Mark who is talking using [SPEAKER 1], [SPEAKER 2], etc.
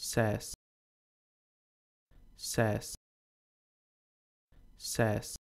[SPEAKER 1] says says says